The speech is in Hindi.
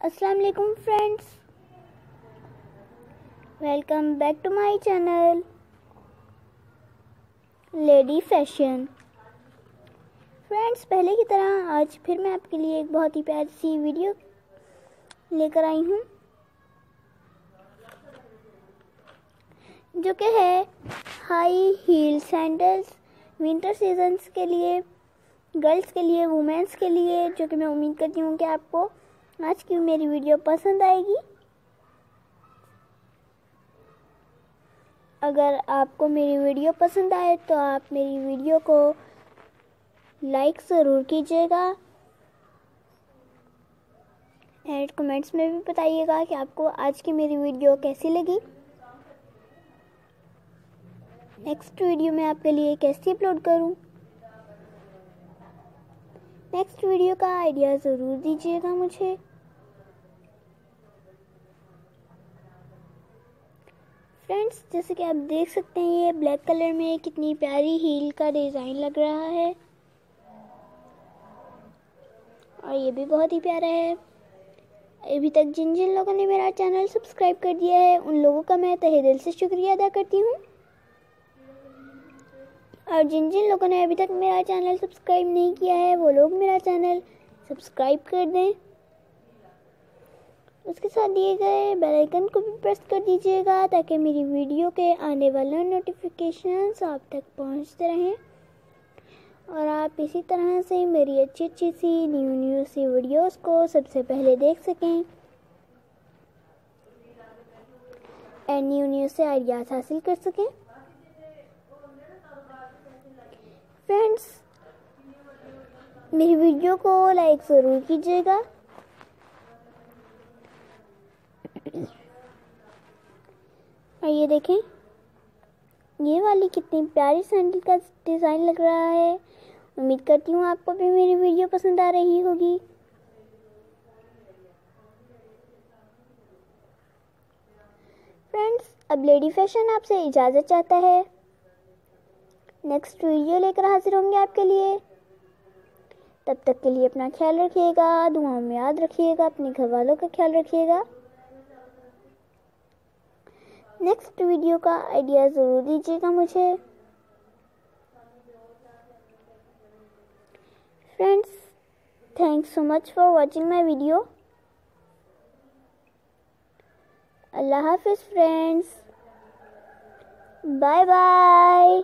अस्सलाम वालेकुम friends. Welcome back to my channel. Lady fashion. Friends, पहले की तरह आज फिर मैं आपके लिए एक बहुत ही प्यारी सी वीडियो लेकर आई हूँ। जो कि है high heel sandals winter seasons के लिए। गर्ल्स के लिए वुमेंस के लिए, जो कि मैं उम्मीद करती हूँ कि आपको आज की मेरी वीडियो पसंद आएगी। अगर आपको मेरी वीडियो पसंद आए तो आप मेरी वीडियो को लाइक ज़रूर कीजिएगा। एंड कमेंट्स में भी बताइएगा कि आपको आज की मेरी वीडियो कैसी लगी। नेक्स्ट वीडियो में आपके लिए कैसी अपलोड करूँ? नेक्स्ट वीडियो का आइडिया ज़रूर दीजिएगा मुझे। फ्रेंड्स जैसे कि आप देख सकते हैं, ये ब्लैक कलर में कितनी प्यारी हील का डिज़ाइन लग रहा है। और ये भी बहुत ही प्यारा है। अभी तक जिन जिन लोगों ने मेरा चैनल सब्सक्राइब कर दिया है, उन लोगों का मैं तहे दिल से शुक्रिया अदा करती हूँ। और जिन जिन लोगों ने अभी तक मेरा चैनल सब्सक्राइब नहीं किया है, वो लोग मेरा चैनल सब्सक्राइब कर दें। उसके साथ दिए गए बेल आइकन को भी प्रेस कर दीजिएगा ताकि मेरी वीडियो के आने वाले नोटिफिकेशंस आप तक पहुँचते रहें। और आप इसी तरह से मेरी अच्छी अच्छी सी न्यू न्यू सी वीडियोस को सबसे पहले देख सकें। एंड न्यू न्यू से आइडियाज़ हासिल कर सकें। फ्रेंड्स मेरी वीडियो को लाइक ज़रूर कीजिएगा। और ये देखें, ये वाली कितनी प्यारी सैंडल का डिज़ाइन लग रहा है। उम्मीद करती हूँ आपको भी मेरी वीडियो पसंद आ रही होगी। फ्रेंड्स अब लेडी फ़ैशन आपसे इजाज़त चाहता है। नेक्स्ट वीडियो लेकर हाजिर होंगे आपके लिए। तब तक के लिए अपना ख्याल रखिएगा, दुआओं में याद रखिएगा, अपने घर वालों का ख्याल रखिएगा। नेक्स्ट वीडियो का आइडिया ज़रूर दीजिएगा मुझे। Friends thanks so much for watching my video अल्लाह हाफिज़ फ्रेंड्स बाय बाय